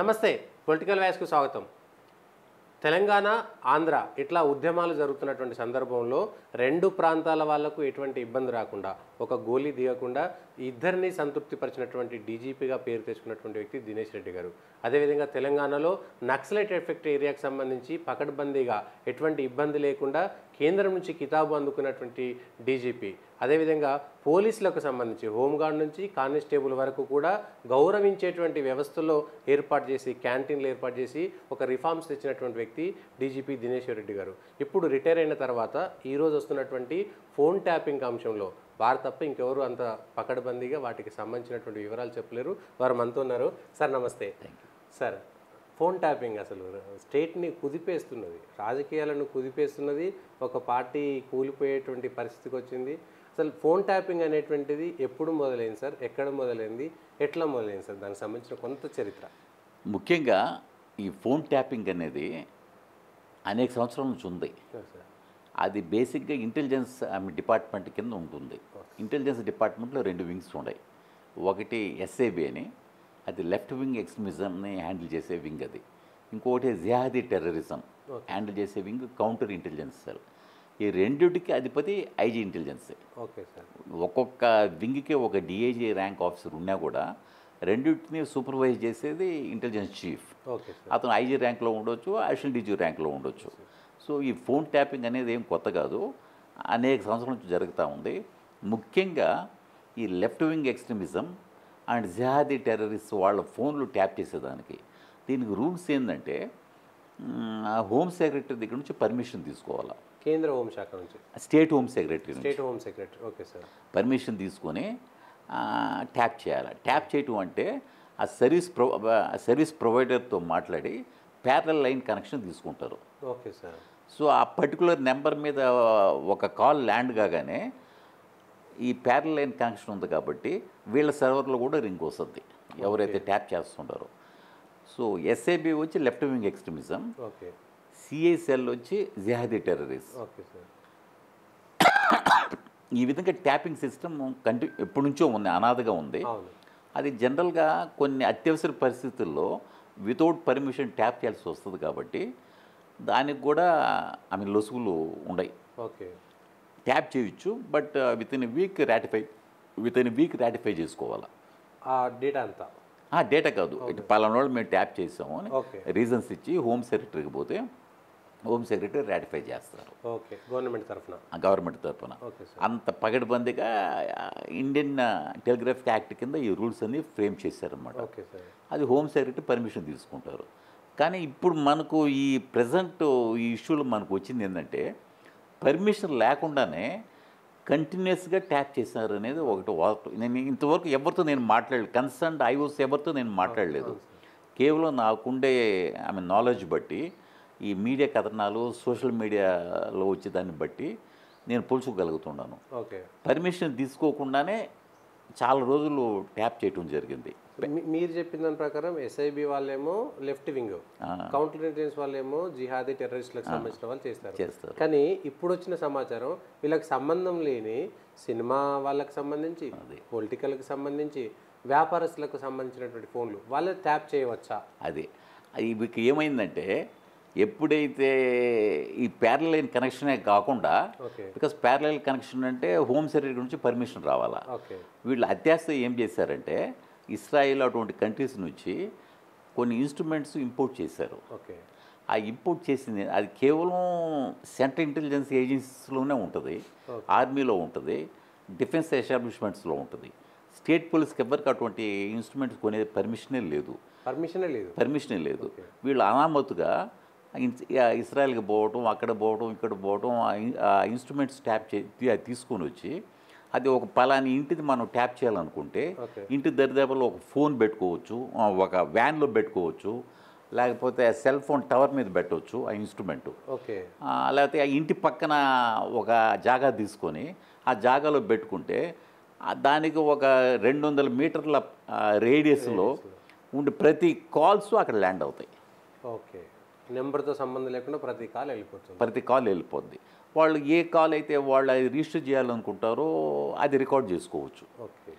నమస్తే పొలిటికల్ వ్యాస్కు స్వాగతం. తెలంగాణ ఆంధ్ర ఇట్లా ఉద్యమాలు జరుగుతున్నటువంటి సందర్భంలో రెండు ప్రాంతాల వాళ్ళకు ఎటువంటి ఇబ్బంది రాకుండా ఒక గోలీ దిగకుండా ఇద్దరిని సంతృప్తిపరిచినటువంటి డీజీపీగా పేరు తెచ్చుకున్నటువంటి వ్యక్తి దినేష్ రెడ్డి గారు. అదేవిధంగా తెలంగాణలో నక్సలైట్ ఎఫెక్ట్ ఏరియాకు సంబంధించి పకడ్బందీగా ఎటువంటి ఇబ్బంది లేకుండా కేంద్రం నుంచి కితాబు అందుకున్నటువంటి డీజీపీ. అదేవిధంగా పోలీసులకు సంబంధించి హోంగార్డ్ నుంచి కానిస్టేబుల్ వరకు కూడా గౌరవించేటువంటి వ్యవస్థలో ఏర్పాటు చేసి క్యాంటీన్లు ఏర్పాటు చేసి ఒక రిఫార్మ్స్ తెచ్చినటువంటి వ్యక్తి డీజీపీ దినేష్ రెడ్డి గారు. ఇప్పుడు రిటైర్ అయిన తర్వాత ఈరోజు వస్తున్నటువంటి ఫోన్ ట్యాపింగ్ అంశంలో వారు తప్ప ఇంకెవరు అంత పకడ్బందీగా వాటికి సంబంధించినటువంటి వివరాలు చెప్పలేరు. వారు మనతో ఉన్నారు. సార్ నమస్తే. సార్ ఫోన్ ట్యాపింగ్ అసలు స్టేట్ని కుదిపేస్తున్నది. రాజకీయాలను కుదిపేస్తున్నది. ఒక పార్టీ కూలిపోయేటువంటి పరిస్థితికి వచ్చింది. అసలు ఫోన్ ట్యాపింగ్ అనేటువంటిది ఎప్పుడు మొదలైంది సార్? ఎక్కడ మొదలైంది? ఎట్లా మొదలైంది సార్? దానికి సంబంధించిన కొంత చరిత్ర. ముఖ్యంగా ఈ ఫోన్ ట్యాపింగ్ అనేది అనేక సంవత్సరాల నుంచి ఉంది. సార్ అది బేసిక్గా ఇంటెలిజెన్స్ డిపార్ట్మెంట్ కింద ఉంటుంది. ఇంటెలిజెన్స్ డిపార్ట్మెంట్లో రెండు వింగ్స్ ఉన్నాయి ఒకటి ఎస్ఏబి అని అది లెఫ్ట్ వింగ్ ఎక్స్ట్రీమిజంని హ్యాండిల్ చేసే వింగ్ అది. ఇంకొకటి జిహాదీ టెర్రరిజం హ్యాండిల్ చేసే వింగ్ కౌంటర్ ఇంటెలిజెన్స్ సెల్. ఈ రెండిటికి అధిపతి ఐజీ ఇంటెలిజెన్సే ఓకే సార్. ఒక్కొక్క వింగ్కి ఒక డిఐజీ ర్యాంక్ ఆఫీసర్ ఉన్నా కూడా రెండింటిని సూపర్వైజ్ చేసేది ఇంటెలిజెన్స్ చీఫ్. అతను ఐజీ ర్యాంక్లో ఉండొచ్చు అడిషనల్ డీజీ ర్యాంక్లో ఉండొచ్చు. సో ఈ ఫోన్ ట్యాపింగ్ అనేది ఏం కొత్త కాదు. అనేక సంవత్సరాల నుంచి జరుగుతూ ఉంది. ముఖ్యంగా ఈ లెఫ్ట్ వింగ్ ఎక్స్ట్రీమిజం అండ్ జిహాదీ టెర్రరిస్ట్ వాళ్ళ ఫోన్లు ట్యాప్ చేసేదానికి. దీనికి రూల్స్ ఏంటంటే హోమ్ సెక్రటరీ దగ్గర నుంచి పర్మిషన్ తీసుకోవాలా. కేంద్ర హోంశాఖ నుంచి? State home secretary state home secretary okay sir. Permission తీసుకొని ట్యాప్ చేయాలి. ట్యాప్ చేయటం అంటే ఆ సర్వీస్ ప్రొ సర్వీస్ ప్రొవైడర్తో మాట్లాడి ప్యారల్ లైన్ కనెక్షన్ తీసుకుంటారు. Okay sir. సో ఆ పర్టికులర్ నెంబర్ మీద ఒక కాల్ ల్యాండ్ కాగానే ఈ ప్యారల్ లైన్ కనెక్షన్ ఉంది కాబట్టి వీళ్ళ సర్వర్లో కూడా రింగ్ వస్తుంది. ఎవరైతే ట్యాప్ చేస్తుంటారో. సో ఎస్ఏబి వచ్చి left wing extremism. Okay. CICL వచ్చి జిహాదీ టెర్రరిస్ట్. Okay sir. ఈ విధంగా ట్యాపింగ్ సిస్టమ్ కంటి ఎప్పటి నుంచో ఉంది అనాథగా ఉంది. అది జనరల్గా కొన్ని అత్యవసర పరిస్థితుల్లో వితౌట్ పర్మిషన్ ట్యాప్ చేయాల్సి వస్తుంది కాబట్టి దానికి కూడా ఆమె లొసుగులు ఉండయి. ఓకే. ట్యాప్ చేయొచ్చు but within week ratify within week ratify చేసుకోవాలి. ఆ డేటా అంతా? ఆ డేటా కాదు. ఇటు పలానా వాళ్ళు మేము ట్యాప్ చేసాము అని రీజన్స్ ఇచ్చి హోమ్ సెక్రటరీకి పోతే హోమ్ సెక్రటరీ రాటిఫై చేస్తారు. ఓకే. గవర్నమెంట్ తరఫున? గవర్నమెంట్ తరఫున. అంత పగడ్బందీగా ఇండియన్ టెలిగ్రాఫిక్ యాక్ట్ కింద ఈ రూల్స్ అన్ని ఫ్రేమ్ సార్. అది హోమ్ సెక్రటరీ పర్మిషన్ తీసుకుంటారు. కానీ ఇప్పుడు మనకు ఈ ప్రజెంట్ ఈ ఇష్యూలో మనకు వచ్చింది ఏంటంటే పర్మిషన్ లేకుండానే కంటిన్యూస్గా ట్యాప్ చేశారు అనేది ఒకటి నేను ఇంతవరకు ఎవరితో నేను మాట్లాడలేదు. కన్సర్న్ ఐఓస్ ఎవరితో నేను మాట్లాడలేదు. కేవలం నాకుండే ఆమె నాలెడ్జ్ బట్టి ఈ మీడియా కథనాలు సోషల్ మీడియాలో వచ్చే దాన్ని బట్టి నేను పోల్చుకోగలుగుతున్నాను. ఓకే. పర్మిషన్ తీసుకోకుండానే చాలా రోజులు ట్యాప్ చేయటం జరిగింది. మీరు చెప్పిన దాని ప్రకారం ఎస్ఐబి వాళ్ళేమో లెఫ్ట్ వింగ్ కౌంటర్ ఇంటెలిజెన్స్ వాళ్ళేమో జిహాదీ టెర్రరిస్టులకు సంబంధించిన వాళ్ళు చేస్తారు. చేస్తారు. కానీ ఇప్పుడు వచ్చిన సమాచారం వీళ్ళకి సంబంధం లేని సినిమా వాళ్ళకి సంబంధించి పొలిటికల్కి సంబంధించి వ్యాపారస్తులకు సంబంధించినటువంటి ఫోన్లు వాళ్ళు ట్యాప్ చేయవచ్చా? అది. ఇవికి ఏమైందంటే ఎప్పుడైతే ఈ ప్యారలైన్ కనెక్షనే కాకుండా బికాస్ ప్యారలైన్ కనెక్షన్ అంటే హోమ్ సెక్రటరీ నుంచి పర్మిషన్ రావాలా? ఓకే. వీళ్ళు అత్యాశ ఏం చేశారంటే ఇస్రాయిల్ అటువంటి కంట్రీస్ నుంచి కొన్ని ఇన్స్ట్రుమెంట్స్ ఇంపోర్ట్ చేశారు. ఓకే. ఆ ఇంపోర్ట్ చేసింది అది కేవలం సెంట్రల్ ఇంటెలిజెన్స్ ఏజెన్సీస్లోనే ఉంటుంది ఆర్మీలో ఉంటుంది డిఫెన్స్ ఎస్టాబ్లిష్మెంట్స్లో ఉంటుంది. స్టేట్ పోలీస్కి ఎవరికి అటువంటి ఇన్స్ట్రుమెంట్స్ కొనే పర్మిషనే లేదు. పర్మిషనే లేదు. పర్మిషనే లేదు. వీళ్ళు అనామతుగా ఇస్రాయల్కి పోవటం అక్కడ పోవటం ఇక్కడ పోవటం ఆ ఇన్- ఆ ఇన్స్ట్రుమెంట్స్ ట్యాప్ చే తీసుకొని వచ్చి అది ఒక పలాని ఇంటిది మనం ట్యాప్ చేయాలనుకుంటే ఇంటి దరిదాపులో ఒక ఫోన్ పెట్టుకోవచ్చు ఒక వ్యాన్లో పెట్టుకోవచ్చు లేకపోతే సెల్ ఫోన్ టవర్ మీద పెట్టవచ్చు ఆ ఇన్స్ట్రుమెంట్. ఓకే. లేకపోతే ఆ ఇంటి పక్కన ఒక జాగా తీసుకొని ఆ జాగాలో పెట్టుకుంటే దానికి ఒక రెండు వందల మీటర్ల రేడియస్లో. ఉండి ప్రతి కాల్స్ అక్కడ ల్యాండ్ అవుతాయి. ఓకే. నెంబర్తో సంబంధం లేకుండా ప్రతి కాల్ వెళ్ళిపోతుంది. ప్రతి కాల్ వెళ్ళిపోద్ది. వాళ్ళు ఏ కాల్ అయితే వాళ్ళు అది రిజిస్టర్ చేయాలనుకుంటారో అది రికార్డ్ చేసుకోవచ్చు. ఓకే.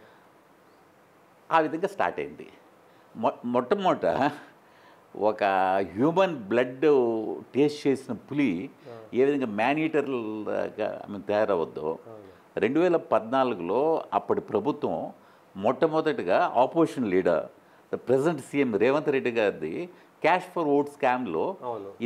ఆ విధంగా స్టార్ట్ అయింది. మొ మొట్టమొదట ఒక హ్యూమన్ బ్లడ్ టేస్ట్ చేసిన పులి ఏ విధంగా మ్యాన్ ఈటర్గా ఆమె తయారవద్దో రెండు వేల పద్నాలుగులో అప్పటి ప్రభుత్వం మొట్టమొదటిగా opposition leader the present CM Revanth Reddy గారిది క్యాష్ ఫర్ ఓట్ స్కామ్లో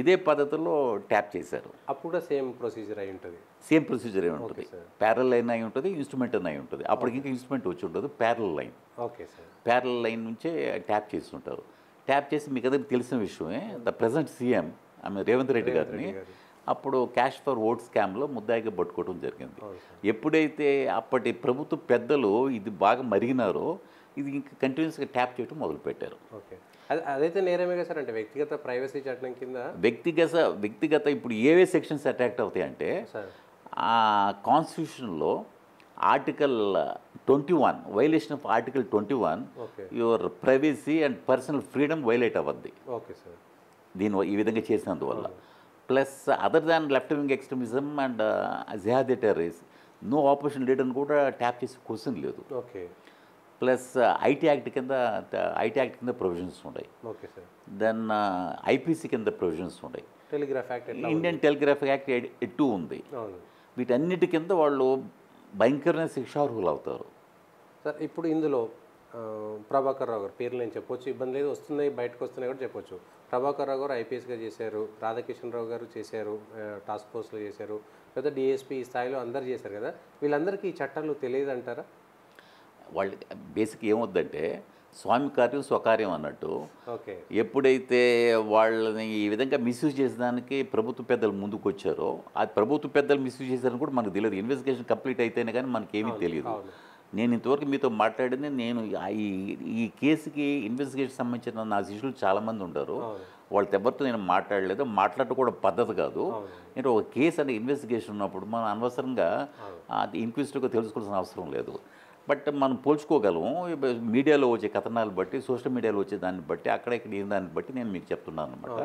ఇదే పద్ధతిలో ట్యాప్ చేశారు. అప్పుడు సేమ్ ప్రొసీజర్ అయి ఉంటుంది. సేమ్ ప్రొసీజర్ ఏమి ఉంటుంది. ప్యారల్ లైన్ అయి ఉంటుంది ఇన్స్ట్రుమెంట్ అని అయి ఉంటుంది. అప్పటికి ఇంకా ఇన్స్ట్రుమెంట్ వచ్చి ఉంటుంది parallel line. Okay sir. Parallel line నుంచే ట్యాప్ చేస్తుంటారు ట్యాప్ చేసి మీకు అందరికి తెలిసిన విషయమే ద ప్రజెంట్ సీఎం ఆమె రేవంత్ రెడ్డి గారిని గారు. అప్పుడు క్యాష్ ఫర్ ఓట్ స్కామ్లో ముద్దాయిగా పట్టుకోవడం జరిగింది. ఎప్పుడైతే అప్పటి ప్రభుత్వ పెద్దలు ఇది బాగా మరిగినారో ఇది ఇంకా కంటిన్యూస్గా ట్యాప్ చేయడం మొదలుపెట్టారు. ఓకే. అది అదైతే నేరమే కదా సార్ అంటే వ్యక్తిగత ప్రైవసీ చట్టం కింద? వ్యక్తిగత వ్యక్తిగత ఇప్పుడు ఏవే సెక్షన్స్ అటాక్ట్ అవుతాయి అంటే సార్. ఆ కాన్స్టిట్యూషన్లో article twenty one violation of article twenty one your privacy and personal freedom violate అవ్వద్ది. Okay sir. దీని ఈ విధంగా చేసినందువల్ల. Plus other than left wing extremism and jihadi terrorist no operation లీడర్ని కూడా ట్యాప్ చేసే క్వశ్చన్ లేదు. ఓకే. ప్లస్ ఐటీ యాక్ట్ కింద IT act కింద provisions ఉన్నాయి ఓకే సార్. దెన్ ఐపీసీ కింద ప్రొవిజన్స్ ఉన్నాయి telegraph act Indian telegraph act too ఉంది? వీటన్నిటి కింద వాళ్ళు భయంకరమైన శిక్షార్హులు అవుతారు. సార్ ఇప్పుడు ఇందులో ప్రభాకర్ రావు గారు పేర్లు నేను చెప్పొచ్చు ఇబ్బంది లేదు వస్తున్నాయి బయటకు వస్తున్నాయి కూడా చెప్పొచ్చు. ప్రభాకర్ రావు గారు ఐపీఎస్గా చేశారు రాధాకిషన్ రావు గారు చేశారు టాస్క్ ఫోర్స్లో చేశారు లేదా డిఎస్పీ ఈ స్థాయిలో అందరు చేశారు కదా వీళ్ళందరికీ ఈ చట్టాలు తెలియదు అంటారా వాళ్ళు బేసిక్ ఏమొద్దంటే స్వామి కార్యం స్వకార్యం అన్నట్టు ఓకే. ఎప్పుడైతే వాళ్ళని ఈ విధంగా మిస్యూజ్ చేసేదానికి ప్రభుత్వ పెద్దలు ముందుకు వచ్చారో ఆ ప్రభుత్వ పెద్దలు మిస్యూజ్ చేశారని కూడా మనకు తెలియదు. ఇన్వెస్టిగేషన్ కంప్లీట్ అయితేనే కానీ మనకేమీ తెలియదు. నేను ఇంతవరకు మీతో మాట్లాడింది నేను ఈ ఈ కేసుకి ఇన్వెస్టిగేషన్ సంబంధించిన నా శిష్యులు చాలామంది ఉంటారు. వాళ్ళతో ఎవరితో నేను మాట్లాడలేదు. మాట్లాడటం కూడా పద్ధతి కాదు. అంటే ఒక కేసు అంటే ఇన్వెస్టిగేషన్ ఉన్నప్పుడు మనం అనవసరంగా. అది ఇన్క్విజిటివ్గా తెలుసుకోవాల్సిన అవసరం లేదు. బట్ మనం పోల్చుకోగలము. మీడియాలో వచ్చే కథనాలు బట్టి సోషల్ మీడియాలో వచ్చే దాన్ని బట్టి అక్కడ ఇక్కడ దాన్ని బట్టి నేను మీకు చెప్తున్నాను అనమాట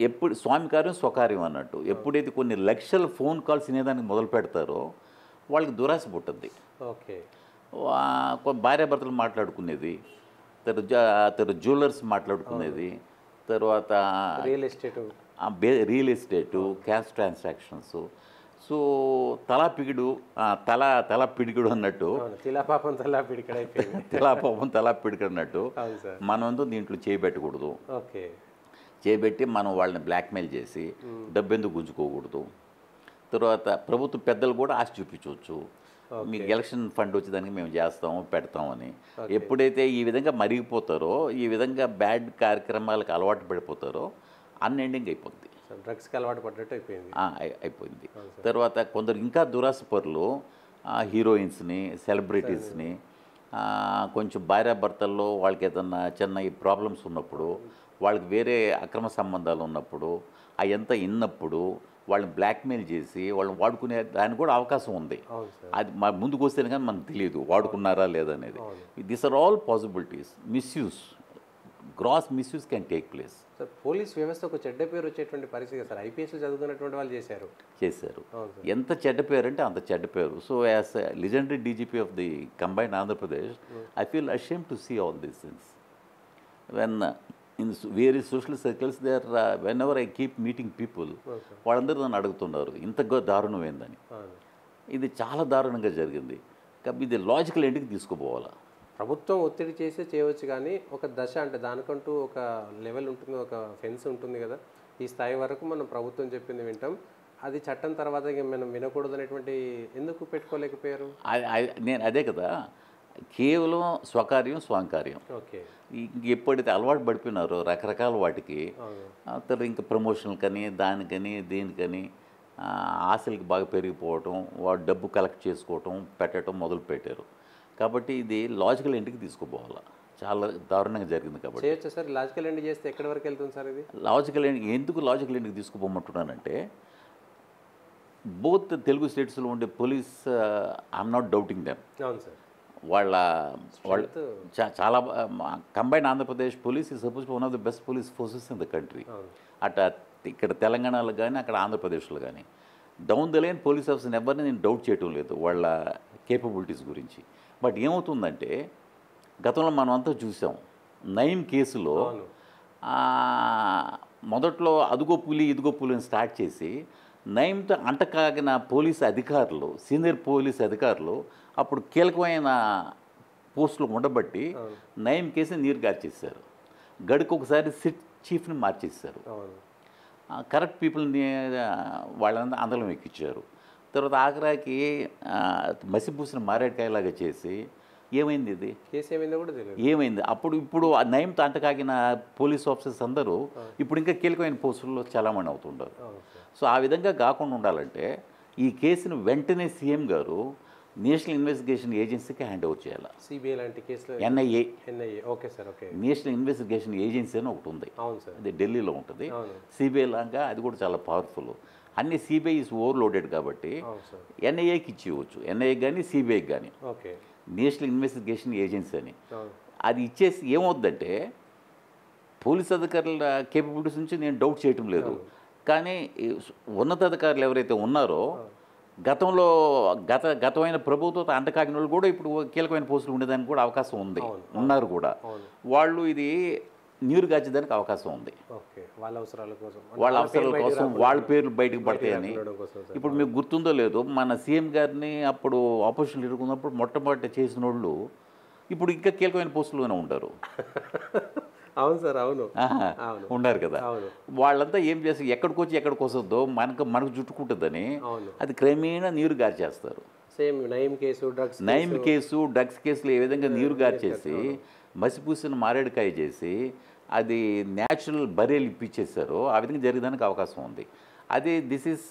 ఎప్పుడు స్వామి కార్యం స్వకార్యం అన్నట్టు. ఎప్పుడైతే కొన్ని లక్షల ఫోన్ కాల్స్ వినేదానికి మొదలు పెడతారో వాళ్ళకి దురాశ పుట్టుద్ది. ఓకే. భార్యాభర్తలు మాట్లాడుకునేది తర్వాత జ్యువెలర్స్ మాట్లాడుకునేది తర్వాత real estate. Real estate cash transactions so తలా పిగిడు తల తల పిడిగుడు అన్నట్టు. అవును తిలా పిడికడ అయిపోయింది తలా పిడిగుడు అన్నట్టు. మనమంతా దీంట్లో చేయబెట్టకూడదు ఓకే. చేయబెట్టి మనం వాళ్ళని బ్లాక్మెయిల్ చేసి డబ్బెందుకు గుంజుకోకూడదు? తర్వాత ప్రభుత్వ పెద్దలు కూడా ఆశ చూపించవచ్చు. మీకు ఎలక్షన్ ఫండ్ వచ్చేదానికి మేము చేస్తాము పెడతామని ఎప్పుడైతే ఈ విధంగా మరిగిపోతారో ఈ విధంగా బ్యాడ్ కార్యక్రమాలకు అలవాటు పడిపోతారో అన్ఎండింగ్ అయిపోద్ది. సార్ డ్రగ్స్కి అలవాటు పడ్డట్టు అయిపోయింది. అయిపోయింది. తర్వాత కొందరు ఇంకా దురాశ పరులు హీరోయిన్స్ని సెలబ్రిటీస్ని కొంచెం భార్యాభర్తల్లో వాళ్ళకి ఏదన్నా చిన్న ఈ ప్రాబ్లమ్స్ ఉన్నప్పుడు వాళ్ళకి వేరే అక్రమ సంబంధాలు ఉన్నప్పుడు అవంతా ఇన్నప్పుడు వాళ్ళని బ్లాక్మెయిల్ చేసి వాళ్ళని వాడుకునే దానికి కూడా అవకాశం ఉంది. అది మా ముందుకు వస్తేనే కానీ మనకు తెలియదు వాడుకున్నారా లేదనేది this are all possibilities misuse gross misuse can take place sir police వ్యవస్థ ఒక చెడ్డ పేరు వచ్చేటువంటి పరిస్థితి సార్. ఐపీఎస్లో చదువుకున్నటువంటి వాళ్ళు చేశారు. చేశారు. ఎంత చెడ్డ పేరు అంటే అంత చెడ్డ పేరు. So as legendary DGP of the combined Andhra Pradesh I feel ashamed to see all these things when in very social circles they are whenever I keep meeting people వాళ్ళందరూ నన్ను అడుగుతున్నారు ఇంత గొ- దారుణం ఏందని? అవును. ఇది చాలా దారుణంగా జరిగింది. కాబట్టి ఇది లాజికల్ ఎండ్కి తీసుకుపోవాలా? ప్రభుత్వం ఒత్తిడి చేసి చేయవచ్చు కానీ ఒక దశ అంటే దానికంటూ ఒక లెవెల్ ఉంటుంది ఒక ఫెన్స్ ఉంటుంది కదా. ఈ స్థాయి వరకు మనం ప్రభుత్వం చెప్పింది వింటాం. అది చట్టం తర్వాత మనం వినకూడదు అనేటువంటి ఎందుకు పెట్టుకోలేకపోయారు? నేను అదే కదా. కేవలం స్వకార్యం స్వాంకార్యం. ఎప్పుడైతే అలవాటు పడిపోయినారో రకరకాల వాటికి తర్వాత ఇంకా ప్రమోషన్కని దానికని దీనికని ఆశలకి బాగా పెరిగిపోవటం వాడు డబ్బు కలెక్ట్ చేసుకోవటం పెట్టడం మొదలు పెట్టారు కాబట్టి ఇది లాజికల్ ఇంటికి తీసుకుపోవాలి. చాలా దారుణంగా జరిగింది కాబట్టి. చేయొచ్చా సార్? లాజికల్ ఎండ్ చేస్తే ఎక్కడి వరకు వెళ్తుంది సార్ ఇది? లాజికల్ ఎండ్ ఎందుకు లాజికల్ ఇంటికి తీసుకుపోమంటున్నానంటే బోత్ తెలుగు స్టేట్స్లో ఉండే police I'm not doubting them అవును సార్. వాళ్ళ వాళ్ళ చా- చాలా కంబైన్ ఆంధ్రప్రదేశ్ పోలీస్ ఈ suppose one of the best police forces in the country అట ఇక్కడ తెలంగాణలో కానీ అక్కడ ఆంధ్రప్రదేశ్లో కానీ డౌన్ ద లైన్ పోలీస్ ఆఫీసర్ని ఎవరిని నేను డౌట్ చేయటం లేదు. వాళ్ళ కేపబిలిటీస్ గురించి. బట్ ఏమవుతుందంటే గతంలో మనం అంతా చూసాం. నయం కేసులో మొదట్లో అదుగో పులి ఇదిగో పులి అని స్టార్ట్ చేసి నయంతో అంటకాగిన పోలీసు అధికారులు సీనియర్ పోలీసు అధికారులు అప్పుడు కీలకమైన పోస్టులు ఉండబట్టి. నయం కేసు నీరు గార్చేశారు. గడికి ఒకసారి సిట్ చీఫ్ని మార్చేశారు. అవును. కరెక్ట్ పీపుల్ని వాళ్ళంతా అందలం ఎక్కించారు. తర్వాత ఆఖరాకి ఆ, మసిపూసిన మారేడుకాయలాగా చేసి ఏమైంది ఇది? కేసు ఏమైందో కూడా తెలియదు. ఏమైంది? అప్పుడు ఇప్పుడు ఆ నయంతో అంటకాగిన పోలీస్ ఆఫీసర్స్ అందరూ ఇప్పుడు ఇంకా కీలకమైన పోస్టుల్లో చాలామంది అవుతుంటారు. సో ఆ విధంగా కాకుండా ఉండాలంటే ఈ కేసును వెంటనే సీఎం గారు నేషనల్ ఇన్వెస్టిగేషన్ ఏజెన్సీకి హ్యాండ్ ఓవర్ చేయాలి. సిబిఐ లాంటి కేసులో NIA. NIA. Okay sir okay. National investigation agency అని ఒకటి ఉంది. అవును సార్. అది ఢిల్లీలో ఉంటుంది. సిబిఐ లాగా అది కూడా చాలా పవర్ఫుల్ అన్ని సిబిఐ ఇస్ ఓవర్లోడెడ్ కాబట్టి ఎన్ఐఏకి ఇచ్చేయవచ్చు. ఎన్ఐఏకి కానీ సిబిఐకి కానీ నేషనల్ ఇన్వెస్టిగేషన్ ఏజెన్సీ అని. అది ఇచ్చేసి ఏమవుద్దంటే పోలీస్ అధికారుల కేపబిలిటీస్ నుంచి నేను డౌట్ చేయటం లేదు. కానీ ఉన్నతాధికారులు ఎవరైతే ఉన్నారో గతంలో గత గతమైన ప్రభుత్వం అంటకాగిన వాళ్ళు కూడా ఇప్పుడు కీలకమైన పోస్టులు ఉండేదానికి కూడా అవకాశం ఉంది. ఉన్నారు కూడా. వాళ్ళు ఇది నీరు గాచేదానికి అవకాశం ఉంది. వాళ్ళ అవసరాల కోసం. వాళ్ళ అవసరాల కోసం వాళ్ళ పేర్లు బయటకు పడతాయని. ఇప్పుడు మీకు గుర్తుందో లేదో మన సీఎం గారిని అప్పుడు ఆపోజిషన్ ఎదుర్కొన్నప్పుడు మొట్టమొదటి చేసిన వాళ్ళు ఇప్పుడు ఇంకా కీలకమైన పోస్టుల్లోనే ఉంటారు అవును సార్ అవును. ఉన్నారు కదా. వాళ్ళంతా ఏం చేస్తారు ఎక్కడికి వచ్చి ఎక్కడికి వస్తుందో మనకు మనకు చుట్టుకుంటుందని అది క్రమేణా నీరు గార్చేస్తారు. Same Nayeem case drugs Nayeem case. Drugs కేసులు ఏ విధంగా నీరు గార్చేసి మసిపూసిన మారేడుకాయ చేసి అది న్యాచురల్ బరేలు ఇప్పించేశారు ఆ విధంగా జరిగేదానికి అవకాశం ఉంది. అది this is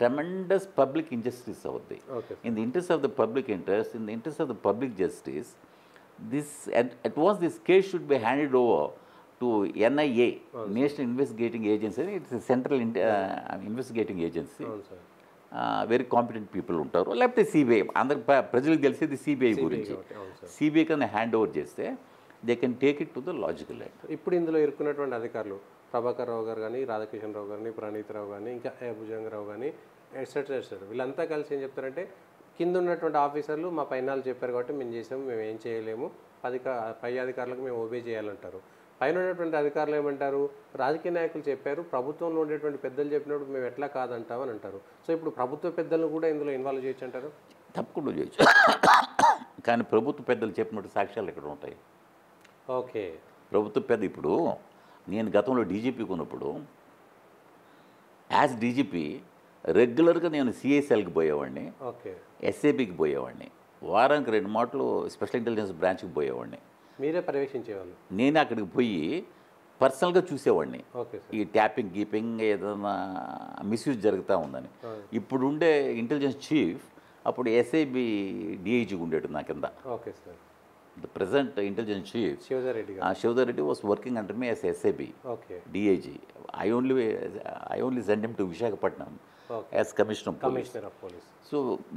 tremendous public injustice అవుద్ది. In the interest of the public interest in the interest of the public justice this at once this case should be handed over to NIA national investigating agency it's central investigating agency. Very competent people ఉంటారు. లేకపోతే CBI అందరు ప్రజలకు తెలిసేది CBI గురించి. CBI కన్నా hand over చేస్తే they can take it to the logical end ఇప్పుడు ఇందులో ఇరుక్కున్నటువంటి అధికారులు ప్రభాకర్ రావు గారు కానీ రాధాకిషన్ రావు గారిని ప్రణీత్ రావు కానీ ఇంకా ఏ భుజంగరావు కానీ ఎట్సెట్రా ఎట్సెట్రా వీళ్ళంతా కలిసి ఏం చెప్తారంటే కింద ఉన్నటువంటి ఆఫీసర్లు మా పైన చెప్పారు కాబట్టి మేము చేసాము మేము ఏం చేయలేము. అధిక పై అధికారులకు మేము ఓబే చేయాలంటారు. పైన ఉన్నటువంటి అధికారులు ఏమంటారు? రాజకీయ నాయకులు చెప్పారు ప్రభుత్వంలో ఉండేటువంటి పెద్దలు చెప్పినప్పుడు మేము ఎట్లా కాదంటాం అని అంటారు. సో ఇప్పుడు ప్రభుత్వ పెద్దలను కూడా ఇందులో ఇన్వాల్వ్ చేయొచ్చు అంటారు? తప్పకుండా చేయొచ్చు. కానీ ప్రభుత్వ పెద్దలు చెప్పినట్టు సాక్ష్యాలు ఎక్కడ ఉంటాయి? ఓకే. ప్రభుత్వ పెద్ద ఇప్పుడు నేను గతంలో డీజీపీకి ఉన్నప్పుడు యాజ్ డీజీపీ రెగ్యులర్గా నేను సిఐసెల్కి పోయేవాడిని. ఓకే. ఎస్ఏబికి పోయేవాడిని. వారానికి రెండు మాటలు స్పెషల్ ఇంటెలిజెన్స్ బ్రాంచ్కి పోయేవాడిని. మీరే పర్యవేక్షించేవాళ్ళు? నేను అక్కడికి పోయి పర్సనల్గా చూసేవాడిని. ఈ ట్యాపింగ్ గీపింగ్ ఏదైనా మిస్యూజ్ జరుగుతూ ఉందని. ఇప్పుడు ఉండే ఇంటెలిజెన్స్ చీఫ్ అప్పుడు ఎస్ఐబి డిఐజీ ఉండేడు నా కింద. Okay sir. The present intelligence chief Shivdhar Reddy గారు Shivdhar Reddy was working under me S SIB okay DIG I only I only send him to Visakhapatnam okay as commissioner police commissioner of police so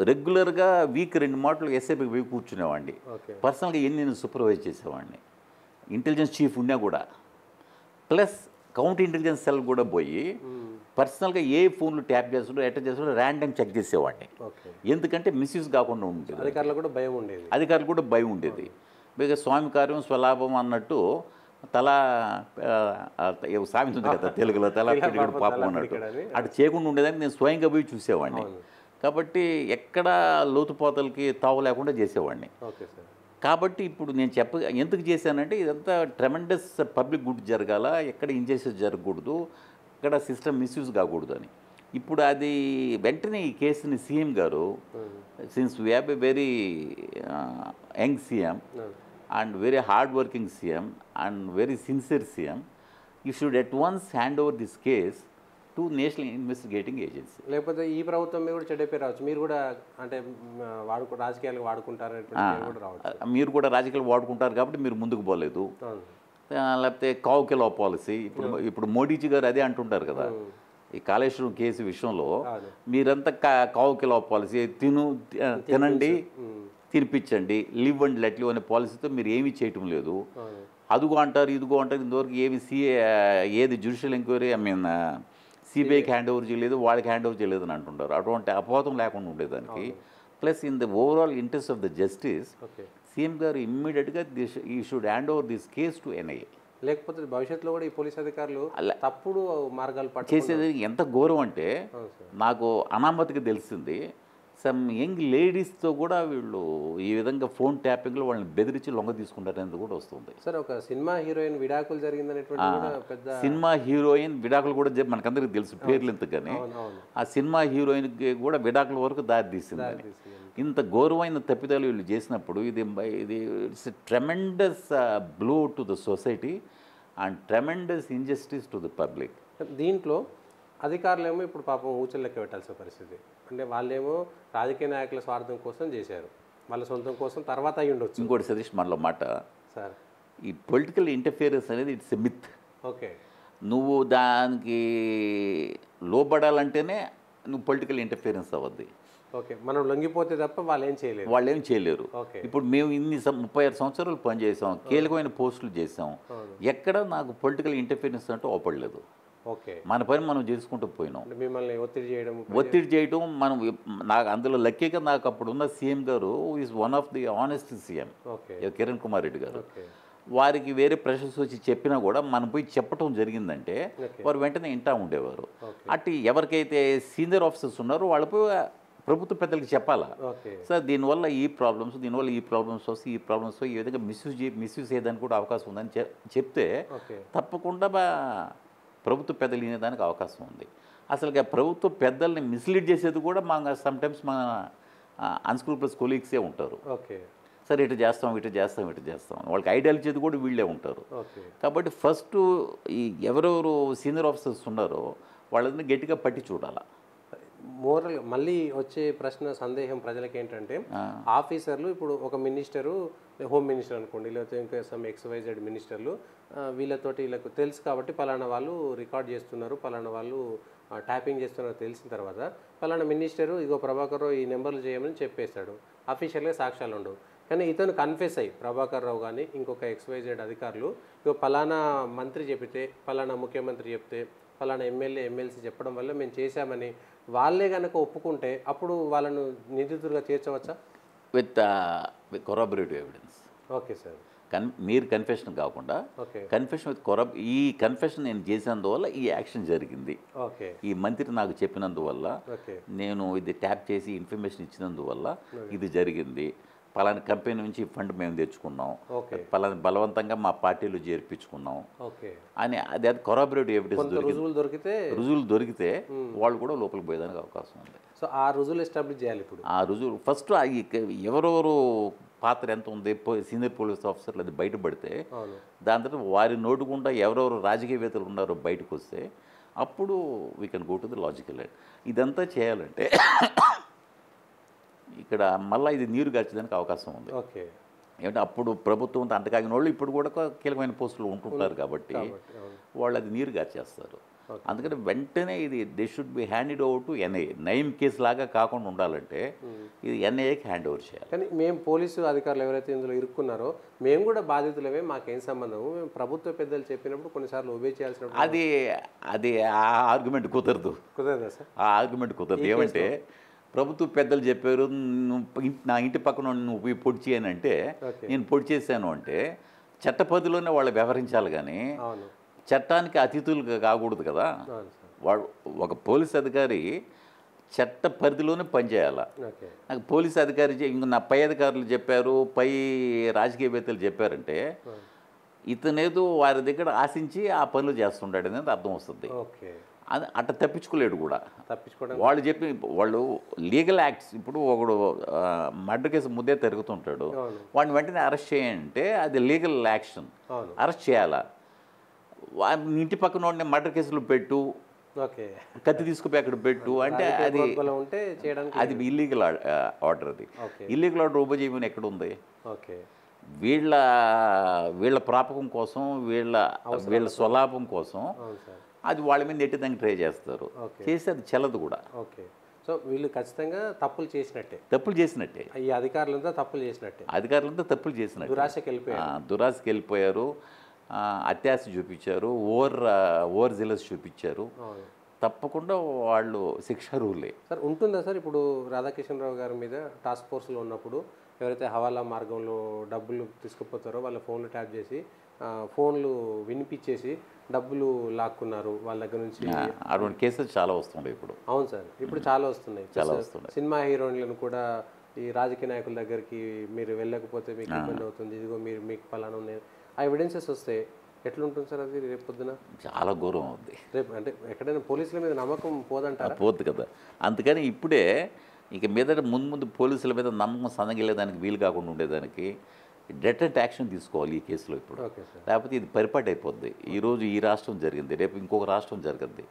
రెగ్యులర్గా week రెండు మాటలు పోయి కూర్చునేవాడిని. Okay పర్సనల్గా ఎన్ని నేను supervise చేసేవాడిని. Intelligence chief ఉన్నా కూడా. ప్లస్ కౌంటర్ ఇంటెలిజెన్స్ సెల్ కూడా పోయి పర్సనల్గా ఏ ఫోన్లు ట్యాప్ చేస్తుండో ఎట్లా చేస్తుండో ర్యాండమ్ చెక్ చేసేవాడిని. ఎందుకంటే మిస్యూజ్ కాకుండా ఉండేది. అధికారులకు కూడా భయం ఉండేది. అధికారులు కూడా భయం ఉండేది. పైగా స్వామి కార్యం స్వలాభం అన్నట్టు తల సామెత ఉంది కదా తెలుగులో తల పిడికిడు పాపం అన్నట్టు. అటు చేయకుండా ఉండేదానికి నేను స్వయంగా పోయి చూసేవాడిని. కాబట్టి ఎక్కడ లోతుపోతలకి తావు లేకుండా చేసేవాడిని. కాబట్టి ఇప్పుడు నేను చెప్ప ఎందుకు చేశానంటే ఇదంతా ట్రెమెండస్ పబ్లిక్ గుడ్ జరగాల ఎక్కడ ఇంజెస్ జరగకూడదు ఇక్కడ సిస్టమ్ మిస్యూజ్ కాకూడదు అని. ఇప్పుడు అది వెంటనే ఈ కేసుని సీఎం గారు since we have a very young CM and very hard working CM and very sincere CM you should at once hand over this case to national investigating agency లేకపోతే ఈ ప్రభుత్వం మీద కూడా చెడ్డ రావచ్చు. మీరు కూడా అంటే వాడుకు కూడా రావచ్చు. మీరు కూడా రాజకీయాలు వాడుకుంటారు కాబట్టి మీరు ముందుకు పోలేదు. లేకపోతే కావుకిలో పాలసీ? ఇప్పుడు ఇప్పుడు మోడీజీ గారు అదే అంటుంటారు కదా. ఈ కాళేశ్వరం కేసు విషయంలో. మీరంతా కా కావుకిలో పాలసీ తిను తినండి తినిపించండి లివ్ అండ్ లెట్ లివ్ అనే పాలసీతో మీరు ఏమీ చేయటం లేదు. అదుగో అంటారు ఇదిగో అంటారు ఇంతవరకు ఏమి సిఏ ఏది జ్యుడిషియల్ ఎంక్వైరీ ఐ మీన్ సిబిఐకి హ్యాండ్ ఓవర్ చేయలేదు వాళ్ళకి హ్యాండ్ ఓవర్ చేయలేదు అని అంటుంటారు. అటువంటి అపవాదం లేకుండా ఉండేదానికి. Plus in the overall interest of the justice CM గారు ఇమ్మీడియట్గా this he should hand over this case to NIA లేకపోతే భవిష్యత్తులో కూడా ఈ పోలీస్ అధికారులు తప్పుడు మార్గాలు పట్టు చేసేది ఎంత ఘోరం అంటే నాకు అనామతిగా తెలిసింది సమ్ యంగ్ లేడీస్తో కూడా వీళ్ళు ఈ విధంగా ఫోన్ ట్యాపింగ్లో వాళ్ళని బెదిరించి లొంగ తీసుకుంటారనేది కూడా వస్తుంది. సార్ ఒక సినిమా హీరోయిన్ విడాకులు జరిగిందనేటువంటి పెద్ద సినిమా హీరోయిన్ విడాకులు కూడా చెప్పి మనకందరికీ తెలుసు పేర్లు ఎంతగానే. ఆ సినిమా హీరోయిన్కి కూడా విడాకుల వరకు దారి తీసింది. ఇంత ఘోరమైన తప్పిదాలు వీళ్ళు చేసినప్పుడు ఇది ఇది it's tremendous blow to the society and tremendous injustice to the public దీంట్లో అధికారులేమో ఇప్పుడు పాపం ఊచలు లెక్క పెట్టాల్సిన పరిస్థితి. అంటే వాళ్ళేమో రాజకీయ నాయకుల స్వార్థం కోసం చేశారు. వాళ్ళ సొంతం కోసం తర్వాత అయి ఉండొచ్చు. ఇంకోటి సతీష్ మనలో మాట. సార్. ఈ పొలిటికల్ ఇంటర్ఫియరెన్స్ అనేది ఇట్స్ ఎ మిత్ ఓకే. నువ్వు దానికి లోబడాలంటేనే నువ్వు పొలిటికల్ ఇంటర్ఫియరెన్స్ అవ్వద్ది. ఓకే మనం లొంగిపోతే తప్ప వాళ్ళు ఏం చేయలేదు వాళ్ళు ఏం చేయలేరు ఇప్పుడు మేము ఇన్ని ముప్పై ఆరు సంవత్సరాలు పనిచేసాం కీలకమైన పోస్టులు చేసాం. ఎక్కడ నాకు పొలిటికల్ ఇంటర్ఫియరెన్స్ అంటూ ఓపడలేదు ఓకే. మన పని మనం చేసుకుంటూ పోయినాం. మిమ్మల్ని ఒత్తిడి చేయడం ఒత్తిడి చేయడం. మనం నాకు అందులో లక్కీగా నాకు అప్పుడు ఉన్న సీఎం గారు is one of the honest CM. Kiran Kumar Reddy గారు. వారికి వేరే ప్రెషర్స్ వచ్చి చెప్పినా కూడా మనం పోయి చెప్పటం జరిగిందంటే. వారు వెంటనే ఇంటా ఉండేవారు. ఓకే. అటు ఎవరికైతే సీనియర్ ఆఫీసర్స్ ఉన్నారో వాళ్ళు పోయి ప్రభుత్వ పెద్దలకు చెప్పాలా? సార్ దీనివల్ల ఈ ప్రాబ్లమ్స్ దీనివల్ల ఈ ప్రాబ్లమ్స్ వస్తాయి ఈ ప్రాబ్లమ్స్ ఈ విధంగా మిస్యూజ్ చే మిస్యూజ్ చేయడానికి కూడా అవకాశం ఉందని చెప్తే తప్పకుండా ప్రభుత్వ పెద్దలు వినేదానికి అవకాశం ఉంది. అసలు ప్రభుత్వ పెద్దల్ని మిస్లీడ్ చేసేది కూడా మా సమ్టైమ్స్ మా అన్స్క్రూపుల్స్ కొలీగ్సే ఉంటారు. ఓకే. సరే ఇటు చేస్తాం ఇటు చేస్తాం ఇటు చేస్తాం. వాళ్ళకి ఐడియాలు చేతి కూడా వీళ్ళే ఉంటారు. కాబట్టి ఫస్ట్ ఈ ఎవరెవరు సీనియర్ ఆఫీసర్స్ ఉన్నారో వాళ్ళని గట్టిగా పట్టి చూడాలా. మోరల్ మళ్ళీ వచ్చే ప్రశ్న సందేహం ప్రజలకి ఏంటంటే. ఆఫీసర్లు ఇప్పుడు ఒక మినిస్టరు హోమ్ మినిస్టర్ అనుకోండి లేకపోతే ఇంకా సమ్ ఎక్స్వైజెడ్ మినిస్టర్లు వీళ్ళతోటి వీళ్ళకు తెలుసు కాబట్టి పలానా వాళ్ళు రికార్డ్ చేస్తున్నారు పలానా వాళ్ళు ట్యాపింగ్ చేస్తున్నారు తెలిసిన తర్వాత పలానా మినిస్టరు ఇగో ప్రభాకర్ రావు ఈ నెంబర్లు చేయమని చెప్పేస్తాడు అఫీషియల్గా సాక్ష్యాలు ఉండవు కానీ ఇతను కన్ఫెస్ అయ్యి ప్రభాకర్ రావు కానీ ఇంకొక ఎక్స్వైజెడ్ అధికారులు ఇగో పలానా మంత్రి చెబితే పలానా ముఖ్యమంత్రి చెప్తే పలానా ఎమ్మెల్యే ఎమ్మెల్సీ చెప్పడం వల్ల మేము చేశామని వాళ్ళే కనుక ఒప్పుకుంటే అప్పుడు వాళ్ళను నిందితులుగా చేర్చవచ్చా? With corroborative evidence okay sir. Con మీరు కన్ఫెషన్ కాకుండా కన్ఫెషన్ విత్ కొరబ్ ఈ కన్ఫెషన్ నేను చేసినందువల్ల ఈ యాక్షన్ జరిగింది. ఈ మంత్రి నాకు చెప్పినందువల్ల నేను ఇది ట్యాప్ చేసి ఇన్ఫర్మేషన్ ఇచ్చినందువల్ల ఇది జరిగింది. పలానా కంపెనీ నుంచి ఫండ్ మేము తెచ్చుకున్నాం. పలానా బలవంతంగా మా పార్టీలో చేర్పించుకున్నాం. అని అది అది కొరాబరేటివ్ ఎవిడెన్స్ రుజువులు దొరికితే రుజువులు దొరికితే వాళ్ళు కూడా లోపలికి పోయేదానికి అవకాశం ఉంది. సో ఆ రుజువులు ఎస్టాబ్లిష్ చేయాలి ఇప్పుడు. ఆ రుజువు ఫస్ట్ ఎవరెవరు పాత్ర ఎంత ఉంది సీనియర్ పోలీస్ ఆఫీసర్లు అది బయటపడితే దాని తర్వాత వారి నోటుకుండా ఎవరెవరు రాజకీయవేత్తలు ఉన్నారో బయటకు వస్తే అప్పుడు we can go to the logical ఇదంతా చేయాలంటే ఇక్కడ మళ్ళీ ఇది నీరు గార్చడానికి అవకాశం ఉంది. ఓకే. ఏమంటే అప్పుడు ప్రభుత్వం అంటకాగిన వాళ్ళు ఇప్పుడు కూడా కీలకమైన పోస్టులు ఉంటుంటారు కాబట్టి వాళ్ళు అది నీరు గార్చేస్తారు. అందుకని వెంటనే ఇది they should be hand over to NIA Nayeem case లాగా కాకుండా ఉండాలంటే ఇది ఎన్ఐఏకి హ్యాండ్ ఓవర్ చేయాలి. కానీ మేము పోలీసు అధికారులు ఎవరైతే ఇందులో ఇరుక్కున్నారో మేము కూడా బాధితులమే మాకేం సంబంధం? మేము ప్రభుత్వ పెద్దలు చెప్పినప్పుడు కొన్నిసార్లు ఒబే చేయాల్సిన అది అది ఆ ఆర్గ్యుమెంట్ కుదరదు. కుదరదా సార్? ఆ ఆర్గ్యుమెంట్ కుదరదు. ఏమంటే ప్రభుత్వ పెద్దలు చెప్పారు నువ్వు నా ఇంటి పక్కన నువ్వు పొడి చేయని అంటే. నేను పొడి చేశాను అంటే చట్టపదిలోనే వాళ్ళు వ్యవహరించాలి కానీ చట్టానికి అతిథులుగా కాకూడదు కదా. వాడు ఒక పోలీస్ అధికారి చట్ట పరిధిలోనే పనిచేయాలి నాకు పోలీస్ అధికారి ఇంక నా పై అధికారులు చెప్పారు పై రాజకీయవేత్తలు చెప్పారంటే ఇతనేదో వారి దగ్గర ఆశించి ఆ పనులు చేస్తుంటాడు అనేది అర్థం వస్తుంది. అది అట్ట తప్పించుకోలేడు కూడా. తప్పించుకోవడం వాళ్ళు చెప్పి వాళ్ళు లీగల్ యాక్ట్స్ ఇప్పుడు ఒకడు మర్డర్ కేసు ముద్దే తిరుగుతుంటాడు. వాడిని వెంటనే అరెస్ట్ చేయంటే అది లీగల్ యాక్షన్. అరెస్ట్ చేయాలా. ఇంటి పక్కన వాడిని మర్డర్ కేసులు పెట్టు. కత్తి తీసుకుపోయి అక్కడ పెట్టు. అంటే అది అది ఇల్లీగల్ ఆర్డర్ అది. ఇల్లీగల్ ఆర్డర్ ఉపజీవనం ఎక్కడ ఉంది ఓకే. వీళ్ళ వీళ్ళ ప్రాపకం కోసం వీళ్ళ వీళ్ళ స్వలాభం కోసం అది వాళ్ళ మీద నెట్టేదానికి ట్రై చేస్తారు. ఓకే. చేసి అది చెల్లదు కూడా. ఓకే. సో వీళ్ళు ఖచ్చితంగా తప్పులు చేసినట్టే. తప్పులు చేసినట్టే. ఈ అధికారులంతా తప్పులు చేసినట్టే. అధికారులంతా తప్పులు చేసినట్టే. దురాశకి వెళ్ళిపోయారు. దురాశకి వెళ్ళిపోయారు. అత్యాశ చూపించారు. ఓవర్ ఓవర్ జిలస్ చూపించారు. తప్పకుండా వాళ్ళు శిక్షార్హులే సార్ ఉంటుందా సార్ ఇప్పుడు రాధాకిషన్ రావు గారి మీద టాస్క్ ఫోర్స్లో ఉన్నప్పుడు ఎవరైతే హవాలా మార్గంలో డబ్బులు తీసుకుపోతారో వాళ్ళ ఫోన్లు ట్యాప్ చేసి ఫోన్లు వినిపించేసి డబ్బులు లాక్కున్నారు వాళ్ళ దగ్గర నుంచి. అటువంటి కేసెస్ చాలా వస్తుండే ఇప్పుడు. అవును సార్ ఇప్పుడు చాలా వస్తున్నాయి. చాలా వస్తున్నాయి. సినిమా హీరోయిన్లను కూడా ఈ రాజకీయ నాయకుల దగ్గరికి మీరు వెళ్ళకపోతే మీకు ఇబ్బంది అవుతుంది. ఇదిగో మీరు మీకు ఫలానా ఉన్నాయి. ఆ ఎవిడెన్సెస్ వస్తే ఎట్లుంటుంది సార్ అది రేపు పొద్దున? చాలా ఘోరం ఉంది రేపు అంటే ఎక్కడైనా పోలీసుల మీద నమ్మకం పోదంటారా? పోద్ది కదా. అందుకని ఇప్పుడే ఇక మీదట ముందు ముందు పోలీసుల మీద నమ్మకం సన్నగిలేదానికి వీలు కాకుండా ఉండేదానికి డెటెంట్ యాక్షన్ తీసుకోవాలి ఈ కేసులో ఇప్పుడు. Okay sir. లేకపోతే ఇది పరిపాటి అయిపోద్ది ఈరోజు ఈ రాష్ట్రం జరిగింది రేపు ఇంకొక రాష్ట్రం జరగద్ది.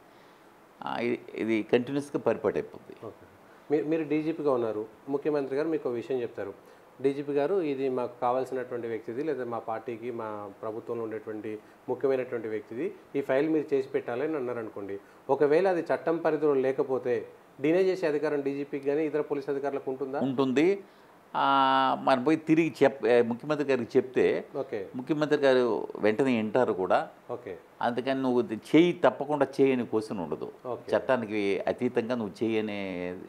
ఆ, ఇది- కంటిన్యూస్గా పరిపాటి అయిపోద్ది ఓకే. మీరు మీరు డీజీపీగా ఉన్నారు. ముఖ్యమంత్రి గారు మీకు ఒక విషయం చెప్తారు. డీజీపీ గారు ఇది మాకు కావాల్సినటువంటి వ్యక్తిది లేదా మా పార్టీకి మా ప్రభుత్వంలో ఉండేటువంటి ముఖ్యమైనటువంటి వ్యక్తిది ఈ ఫైల్ మీరు చేసి పెట్టాలని అన్నారు అనుకోండి ఒకవేళ అది చట్టం పరిధిలో లేకపోతే డినే చేసే అధికారం డీజీపీకి కానీ ఇతర పోలీస్ అధికారులకు ఉంటుందా? ఉంటుంది. మనం పోయి తిరిగి చెప్ ముఖ్యమంత్రి గారికి చెప్తే ఓకే. ముఖ్యమంత్రి గారు వెంటనే వింటారు కూడా. ఓకే. అందుకని నువ్వు చేయి తప్పకుండా చేయని క్వశ్చన్ ఉండదు. చట్టానికి అతీతంగా నువ్వు చేయనే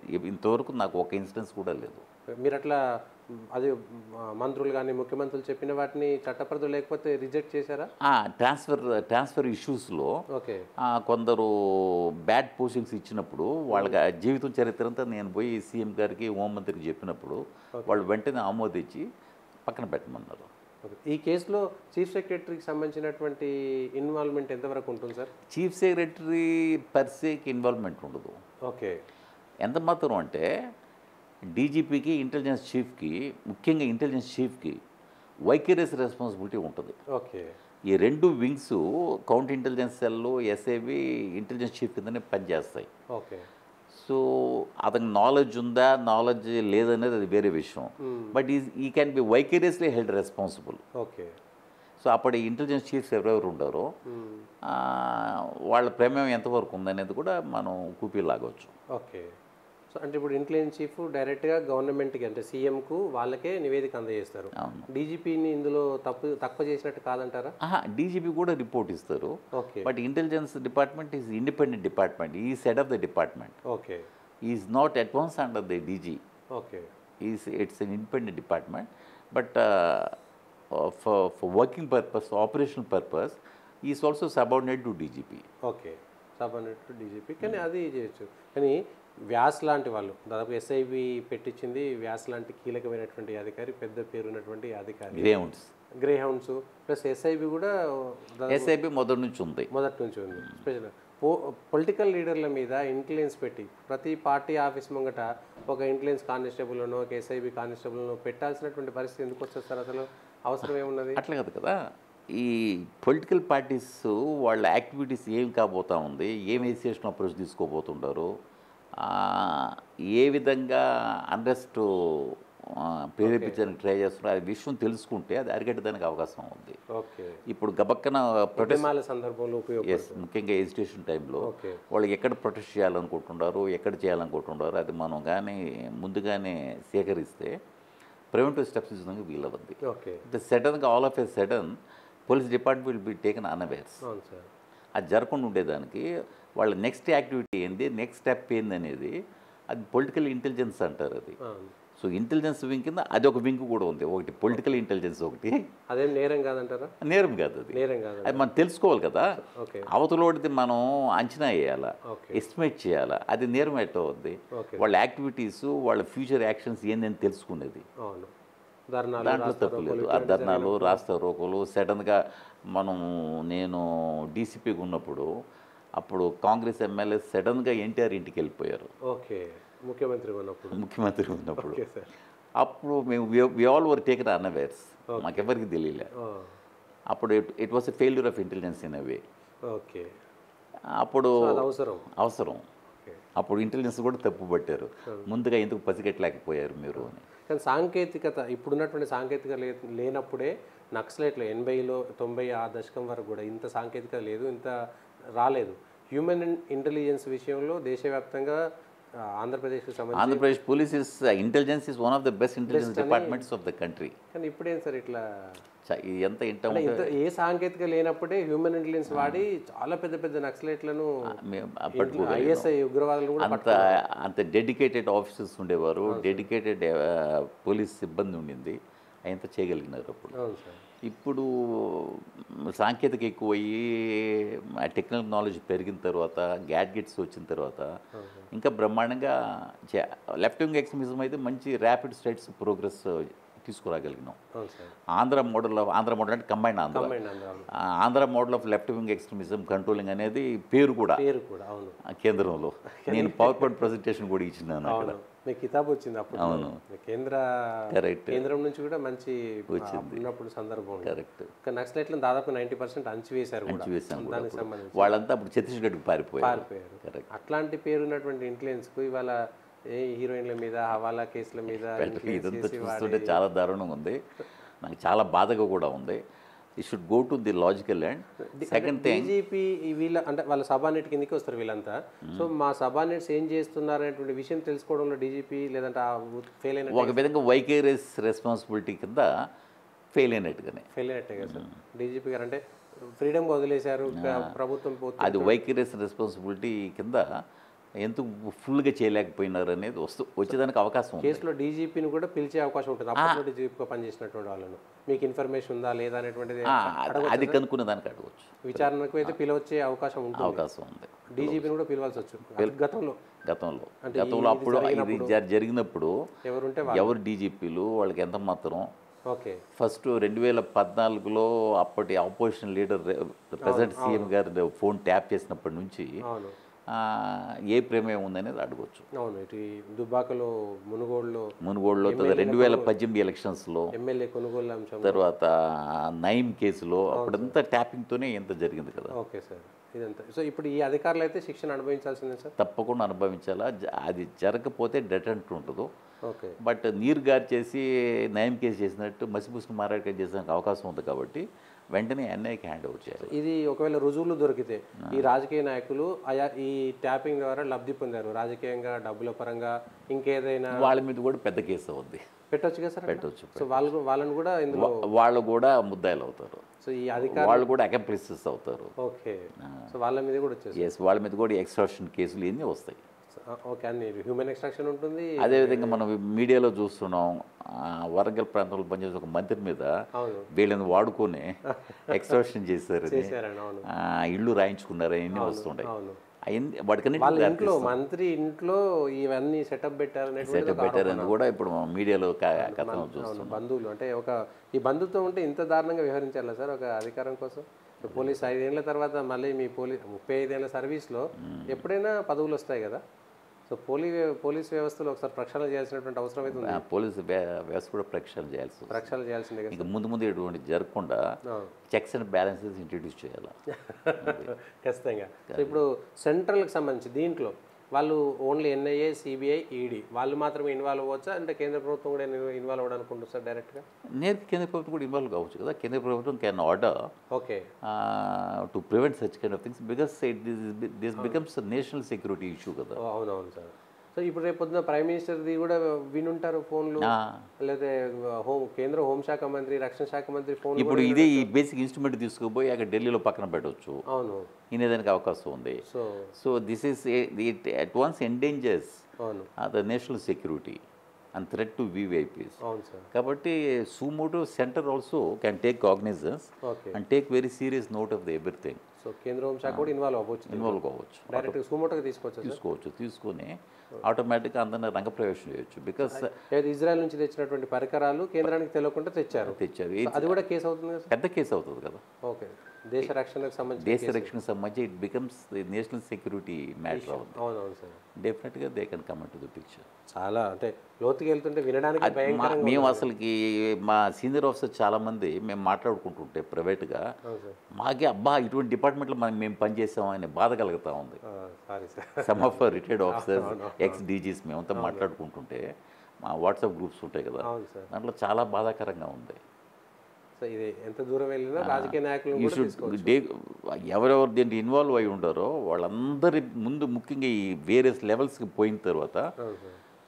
ఇంతవరకు నాకు ఒక ఇన్సిడెన్స్ కూడా లేదు. మీరు అట్లా అది మంత్రులు కానీ ముఖ్యమంత్రులు చెప్పిన వాటిని చట్టపరిధిలో లేకపోతే రిజెక్ట్ చేశారా? ఆ, ట్రాన్స్ఫర్ ట్రాన్స్ఫర్ ఇష్యూస్లో ఓకే. కొందరు బ్యాడ్ పోస్టింగ్స్ ఇచ్చినప్పుడు వాళ్ళకి ఆ జీవితం చరిత్ర అంతా నేను పోయి సీఎం గారికి హోంమంత్రికి చెప్పినప్పుడు వాళ్ళు వెంటనే ఆమోదించి పక్కన పెట్టమన్నారు. ఈ కేసులో చీఫ్ సెక్రటరీకి సంబంధించినటువంటి ఇన్వాల్వ్మెంట్ ఎంతవరకు ఉంటుంది సార్? చీఫ్ సెక్రటరీ పర్సేకి ఇన్వాల్వ్మెంట్ ఉండదు. ఓకే. ఎంత మాత్రం అంటే డీజీపీకి ఇంటెలిజెన్స్ చీఫ్కి ముఖ్యంగా ఇంటెలిజెన్స్ చీఫ్కి వైకేరియస్ రెస్పాన్సిబిలిటీ ఉంటుంది. ఓకే. ఈ రెండు wings counter intelligence cell SIB intelligence chief కిందనే పనిచేస్తాయి. ఓకే. సో అతనికి నాలెడ్జ్ ఉందా నాలెడ్జ్ లేదనేది అది వేరే విషయం. But is he can be vicariously held responsible. Okay. So అప్పటి ఇంటెలిజెన్స్ చీఫ్స్ ఎవరెవరు ఉండారో వాళ్ళ ప్రమేయం ఎంతవరకు ఉందనేది కూడా మనం కూపీ లాగవచ్చు. ఓకే. సో అంటే ఇప్పుడు ఇంటెలిజెన్స్ చీఫ్ డైరెక్ట్గా గవర్నమెంట్కి అంటే సీఎంకు వాళ్ళకే నివేదిక అందజేస్తారు. డీజీపీని ఇందులో తప్పు తక్కువ చేసినట్టు కాదంటారా? డీజీపీ కూడా రిపోర్ట్ ఇస్తారు. Okay. But intelligence department is independent department. He said of the department okay. Is not advance under the DG okay. Is it's an independent department but for for working purpose operational purpose is also subordinate to DGP okay. Sub అన్నట్టు DGP కానీ అది చేయొచ్చు. కానీ వ్యాస్ లాంటి వాళ్ళు దాదాపు SIB పెట్టించింది Vyas లాంటి కీలకమైనటువంటి అధికారి పెద్ద పేరున్నటువంటి అధికారి. Greyhounds Greyhounds plus SIB కూడా ఎస్ఐబి మొదటి నుంచి ఉంది. మొదటి నుంచి ఉంది. స్పెషల్ పో పొలిటికల్ లీడర్ల మీద ఇంటెలిజెన్స్ పెట్టి ప్రతి పార్టీ ఆఫీస్ ముంగట ఒక ఇంటెలిజెన్స్ కానిస్టేబుల్ను ఒక ఎస్ఐబి కానిస్టేబుల్ను పెట్టాల్సినటువంటి పరిస్థితి ఎందుకు వచ్చేస్తారు అసలు అవసరం ఏమున్నది? అట్లా కాదు కదా. ఈ పొలిటికల్ పార్టీస్ వాళ్ళ యాక్టివిటీస్ ఏం కాబోతా ఉంది? ఏం ఎసియేషన్ అప్రోచ్ తీసుకోబోతుంటారు? ఏ విధంగా అండర్స్ట్ ప్రేరేపించడానికి ట్రై చేస్తున్నారు అది విషయం తెలుసుకుంటే అది అరికట్టడానికి అవకాశం ఉంది. ఓకే. ఇప్పుడు గబక్కన ప్రొటెస్ట్ సందర్భంలో ముఖ్యంగా ఎడ్యుకేషన్ టైంలో వాళ్ళు ఎక్కడ ప్రొటెస్ట్ చేయాలనుకుంటున్నారు ఎక్కడ చేయాలనుకుంటున్నారు అది మనం కానీ ముందుగానే సేకరిస్తే ప్రివెంటివ్ స్టెప్స్ తీసుకోవడానికి వీలవుద్ది ఓకే. సడన్గా all of a sudden police department will be taken unawares అది జరగకుండా ఉండేదానికి వాళ్ళ నెక్స్ట్ యాక్టివిటీ ఏంది నెక్స్ట్ స్టెప్ ఏంది అనేది అది పొలిటికల్ ఇంటెలిజెన్స్ అంటారు అది. సో ఇంటెలిజెన్స్ వింగ్ కింద అది ఒక వింగ్ కూడా ఉంది. ఒకటి పొలిటికల్ ఇంటెలిజెన్స్ ఒకటి. అదేం నేరం కాదంటారా? నేరం కాదు అది. నేరం కాదు అది. మనం తెలుసుకోవాలి కదా. ఓకే. అవతలోడిది మనం అంచనా వేయాలా ఎస్టిమేట్ చేయాలా అది నేరం ఎట్లా అవుద్ది? ఓకే. వాళ్ళ యాక్టివిటీస్ వాళ్ళ ఫ్యూచర్ యాక్షన్స్ ఏందని తెలుసుకునేది. దాంట్లో తప్పు లేదు. ఆ ధర్నాలు రాస్తా రోకోలు సడన్గా మనం నేను డీసీపీగా ఉన్నప్పుడు అప్పుడు కాంగ్రెస్ ఎమ్మెల్యే సడన్గా ఎన్టీఆర్ ఇంటికి వెళ్ళిపోయారు. ఓకే. ముఖ్యమంత్రి ఉన్నప్పుడు. ముఖ్యమంత్రి ఉన్నప్పుడు. అప్పుడు మేము వి ఆల్ వర్ టేకన్ అన్అవేర్స్. మాకెవరికి తెలియలే. అప్పుడు it was a failure of intelligence in a way okay. అప్పుడు అవసరం. అవసరం. అప్పుడు ఇంటెలిజెన్స్ కూడా తప్పు పట్టారు. ముందుగా ఎందుకు పసిగట్టలేకపోయారు మీరు అని. కానీ సాంకేతికత ఇప్పుడున్నటువంటి సాంకేతికత లే లేనప్పుడే నక్సలైట్లు ఎనభైలో తొంభై ఆ దశకం వరకు కూడా ఇంత సాంకేతికత లేదు ఇంత రాలేదు. హ్యూమన్ ఇంటెలిజెన్స్ విషయంలో దేశవ్యాప్తంగా ఆ, ఆంధ్రప్రదేశ్కి సంబంధించి Andhra Pradesh police is intelligence is one of the best intelligence departments of the country కానీ ఇప్పుడేం సార్ ఇట్లా ఎంత ఏ సాంకేతిక లేనప్పుడే హ్యూమన్ ఇంటెలిజెన్స్ వాడి చాలా పెద్ద పెద్ద నక్సలైట్లను ఐఎస్ఐ ఉగ్రవాదులను కూడా అంత అంత డెడికేటెడ్ ఆఫీసర్స్ ఉండేవారు. డెడికేటెడ్ పోలీస్ సిబ్బంది ఉండింది. అంత చేయగలిగినారు అప్పుడు. ఇప్పుడు సాంకేతిక ఎక్కువయ్యి టెక్నికల్ నాలెడ్జ్ పెరిగిన తర్వాత గ్యాడ్గెట్స్ వచ్చిన తర్వాత ఇంకా బ్రహ్మాండంగా లెఫ్ట్ వింగ్ ఎక్స్ట్రీమిజం అయితే మంచి rapid states progress తీసుకురాగలిగినాం. Andhra model of Andhra model అంటే combine Andhra. Andhra model of left wing extremism controlling అనేది పేరు కూడా కేంద్రంలో. నేను పవర్ పాయింట్ ప్రజెంటేషన్ కూడా ఇచ్చినాను అక్కడ. అవును మీ కితాబ్ వచ్చింది అప్పుడు అవును. కేంద్ర కరెక్ట్. కేంద్రం నుంచి కూడా మంచి వచ్చింది. ఉన్నప్పుడు సందర్భం. కరెక్ట్. నక్సలైట్లను దాదాపు నైంటీ పర్సెంట్ అంచివేశారు దానికి. సంబంధించి. వాళ్ళంతా అప్పుడు ఛత్తీస్గఢ్కి పారిపోయారు. పారిపోయారు. కరెక్ట్. అట్లాంటి పేరున్నటువంటి ఇంటెలిజెన్స్కు ఇవాళ ఏ హీరోయిన్ల మీద హవాలా కేసుల మీద ఇదంతా చేసి చూస్తుంటే చాలా దారుణంగా ఉంది. నాకు చాలా బాధగా కూడా ఉంది. He should go to the logical and second thing DGP వీళ్ళ అంటే వాళ్ళ సబానెట్ కిందకి వస్తారు వీళ్ళంతా. సో మా సబానెట్స్ ఏం చేస్తున్నారు అనేటువంటి విషయం తెలుసుకోవడంలో డీజీపీ లేదంటే ఫెయిల్ అయిన ఒక విధంగా వైకేరియస్ రెస్పాన్సిబిలిటీ కింద ఫెయిల్ అయినట్టుగానే. ఫెయిల్ అయినట్టే కదా సార్. డీజీపీ గారు అంటే ఫ్రీడమ్ వదిలేశారు ప్ర- ప్రభుత్వం అది వైకేరియస్ రెస్పాన్సిబిలిటీ కింద ఎందుకు ఫుల్గా చేయలేకపోయినారు అనేది వస్తూ వచ్చేదానికి అవకాశం కేసులో డీజీపీని కూడా పిలిచే అవకాశం ఉంటుంది. అప్పట్లో డీజీపీగా పనిచేసినటువంటి వాళ్ళను. మీకు ఇన్ఫర్మేషన్ ఉందా లేదా అనేటువంటిది అది- కనుక్కునే దానికి అడగవచ్చు విచారణకు అయితే పిలవచ్చే అవకాశం ఉంటుంది. అవకాశం ఉంది. డీజీపీని కూడా పిలవాల్సి వచ్చు గతంలో. గతంలో. గతంలో అప్పుడు ఇది జరిగినప్పుడు ఎవరుంటే ఎవరు డీజీపీలు వాళ్ళకి ఎంత మాత్రం ఓకే. ఫస్ట్ రెండు వేల పద్నాలుగులో అప్పటి ఆపోజిషన్ లీడర్ ప్రజెంట్ సీఎం గారు ఫోన్ ట్యాప్ చేసినప్పటి నుంచి ఏ ప్రమేయం ఉందనేది అడగవచ్చు అవును ఇటు దుబ్బాకలో మునుగోడులో మునుగోడులో రెండు వేల పద్దెనిమిది ఎలక్షన్స్లో ఎమ్మెల్యే కొనుగోలు అంశం. తర్వాత నైమ్ కేసులో అప్పుడంతా ట్యాపింగ్తోనే ఎంత జరిగింది కదా. ఓకే సార్ ఇదంతా. సో ఇప్పుడు ఈ అధికారులు అయితే శిక్షణ అనుభవించాల్సిందే సార్? తప్పకుండా అనుభవించాలా? అది జరగకపోతే డెటెంట్ ఉంటుందో. ఓకే. బట్ నీరు గారి చేసి నయం కేసు చేసినట్టు మసిపూసిన మారాటం చేసడానికి అవకాశం ఉంది కాబట్టి వెంటనే ఎన్ఐకి హ్యాండ్ ఓవర్ చేయాలి. ఇది ఒకవేళ రుజువులు దొరికితే ఈ రాజకీయ నాయకులు ఆయా ఈ ట్యాపింగ్ ద్వారా లబ్ధి పొందారు. రాజకీయంగా డబ్బుల పరంగా ఇంకేదైనా వాళ్ళ మీద కూడా పెద్ద కేసు అవుద్ది. పెట్టొచ్చు కదా సార్ అట్లా? పెట్టవచ్చు సో వాళ్ళు వాళ్ళని కూడా ఇందులో వాళ్ళు కూడా ముద్దాయిలు అవుతారు. సో ఈ అధికార వాళ్ళు కూడా అకంప్లిసెస్ అవుతారు. ఓకే. సో వాళ్ళ మీద కూడా వచ్చేసి వాళ్ళ మీద కూడా ఎక్స్ట్రాక్షన్ కేసులు ఇవన్నీ వస్తాయి. ఓకే అన్ని హ్యూమన్ ఎక్స్ట్రాక్షన్ ఉంటుంది. అదేవిధంగా మనం మీడియాలో చూస్తున్నాం వరంగల్ ప్రాంతంలో పనిచేసే ఒక మంత్రి మీద వీళ్ళని వాడుకొని ఎక్స్ట్రాక్షన్ అన్నీ వస్తుంటాయి. అవును. అవన్నీ వాళ్ళ ఇంట్లో మంత్రి ఇంట్లో ఇవన్నీ సెటప్ పెట్టారనేటువంటి సెటప్ పెట్టారని కూడా ఇప్పుడు మీడియాలో కథనం చూస్తాం అవును బంధువులు అంటే ఒక ఈ బంధుత్వం ఉంటే ఇంత దారుణంగా వ్యవహరించాలా సార్ ఒక అధికారం కోసం? ఇప్పుడు పోలీస్ ఐదేళ్ళ తర్వాత మళ్ళీ మీ పోలీస్ ముప్పై ఐదేళ్ళ సర్వీస్లో ఎప్పుడైనా పదవులు వస్తాయి కదా? సో పోలీ పోలీస్ వ్యవస్థలో ఒకసారి ప్రక్షాళన చేయాల్సినటువంటి అవసరం అయితే ఉంది. పోలీసు వ్య- వ్యవస్థ కూడా ప్రక్షాళన చేయాల్సి ప్రక్షాళన చేయాల్సిందే ఇంకా ముందు ముందు ఎటువంటి జరగకుండా. చెక్స్ అండ్ బ్యాలెన్సెస్ ఇంట్రడ్యూస్ చేయాలి. ఖచ్చితంగా. సో ఇప్పుడు సెంట్రల్కి సంబంధించి దీంట్లో వాళ్ళు ఓన్లీ ఎన్ఐఏ సిబిఐ ఈడీ. వాళ్ళు మాత్రమే ఇన్వాల్వ్ అవ్వచ్చా? అంటే కేంద్ర ప్రభుత్వం కూడా ఇన్వాల్వ్ అవ్వడానికి సార్ డైరెక్ట్గా నేర్పు కేంద్ర ప్రభుత్వం కూడా ఇన్వాల్వ్ కావచ్చు కదా. కేంద్ర ప్రభుత్వం can order okay. To prevent such kind of things because this becomes national security issue కదా. అవునవును సార్. సో ఇప్పుడు రేపు పొద్దున ప్రైమ్ మినిస్టర్ది కూడా వినుంటారు ఫోన్లు. లేదా హోం కేంద్ర హోంశాఖ మంత్రి రక్షణ శాఖ మంత్రి ఫోన్ ఇప్పుడు ఇదే ఈ బేసిక్ ఇన్స్ట్రుమెంట్ తీసుకుపోయి అక్కడ ఢిల్లీలో పక్కన పెట్టవచ్చు అవును. వినేదానికి అవకాశం ఉంది. So. So this is it at once endangers అవును. The national security and threat to VVIPs అవును సార్. కాబట్టి suo motu centre also can take cognizance okay and take very serious note of the everything so కేంద్ర హోంశాఖ కూడా involve అవ్వచ్చు involve కావచ్చు direct సుమోటోగా తీసుకోవచ్చు తీసుకోవచ్చు తీసుకొని ఆటోమేటిక్గా అందరిని రంగప్రవేశం చేయొచ్చు. బికాస్ ఇజ్రాయెల్ నుంచి తెచ్చినటువంటి పరికరాలు కేంద్రానికి తెలియకుండా తెచ్చారు. తెచ్చారు. అది కూడా కేసు అవుతుంది కదా పెద్ద కేసు అవుతుంది కదా. ఓకే. దేశ రక్షణకు సంబంధించి దేశ రక్షణకు సంబంధించి it becomes the national security matter అవుతుంది అవునవును సార్. డెఫినెట్గా they can come to the picture చాలా అంటే లోతుకి వెళ్తుంటే వినడానికి మేము అసలుకి మా సీనియర్ ఆఫీసర్ చాలామంది మేము మాట్లాడుకుంటుంటే ప్రైవేట్గా మాకే అబ్బా ఇటువంటి డిపార్ట్మెంట్లో మనం మేము పనిచేసాం అనే బాధ కలుగుతూ ఉంది. Some of retired officers ex DGs మేమంతా మాట్లాడుకుంటుంటే మా వాట్సాప్ గ్రూప్స్ ఉంటాయి కదా దాంట్లో చాలా బాధాకరంగా ఉంది. సో ఇది ఎంత దూరం వెళ్ళినా రాజకీయ నాయకులు ఎవరెవరు దీంట్లో ఇన్వాల్వ్ అయి ఉంటారో వాళ్ళందరి ముందు ముఖ్యంగా ఈ వేరియస్ లెవెల్స్కి పోయిన తర్వాత.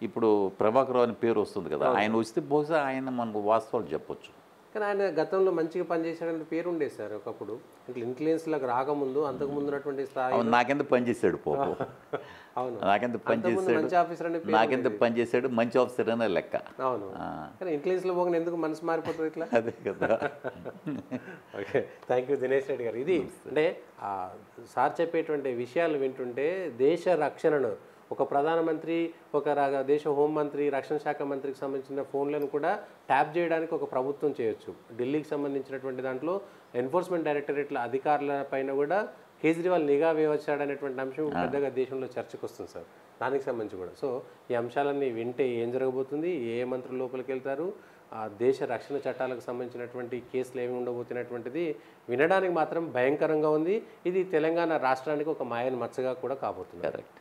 ఇప్పుడు ప్రభాకర్ రావు అని పేరు వస్తుంది కదా ఆయన వస్తే బహుశా ఆయన మనకు వాస్తవాలు చెప్పొచ్చు. కానీ ఆయన గతంలో మంచిగా పనిచేసాడని పేరు ఉండేది సార్ ఒకప్పుడు. ఇట్లా ఇన్ఫ్లుయెన్స్లకు రాకముందు అంతకు ముందు ఉన్నటువంటి స్థాయి. నాకెంత పనిచేశాడు పాపం? అవును. నాకెంత పనిచేశాడు మంచి ఆఫీసర్ అనే నాకెంత పనిచేశాడు మంచి ఆఫీసర్ అనే లెక్క. అవును. కానీ ఇన్ఫ్లుయెన్స్లో పోగిన ఎందుకు మనసు మారిపోతుంది ఇట్లా? అదే కదా. Okay. Thank you Dinesh Reddy గారు. ఇది అంటే ఆ, సార్ చెప్పేటువంటి విషయాలు వింటుంటే దేశ రక్షణను ఒక ప్రధానమంత్రి ఒక దేశ హోంమంత్రి రక్షణ శాఖ మంత్రికి సంబంధించిన ఫోన్లను కూడా ట్యాప్ చేయడానికి ఒక ప్రభుత్వం చేయొచ్చు. ఢిల్లీకి సంబంధించినటువంటి దాంట్లో ఎన్ఫోర్స్మెంట్ డైరెక్టరేట్ల అధికారుల పైన కూడా కేజ్రీవాల్ నిఘా వేయవచ్చాడనేటువంటి అంశం పెద్దగా దేశంలో చర్చకు వస్తుంది సార్. దానికి సంబంధించి కూడా. సో ఈ అంశాలన్నీ వింటే ఏం జరగబోతుంది ఏ ఏ మంత్రులు లోపలికి వెళ్తారు ఆ దేశ రక్షణ చట్టాలకు సంబంధించినటువంటి కేసులు ఏమి ఉండబోతున్నటువంటిది వినడానికి మాత్రం భయంకరంగా ఉంది. ఇది తెలంగాణ రాష్ట్రానికి ఒక మాయని మచ్చగా కూడా కాబోతుంది. కరెక్ట్.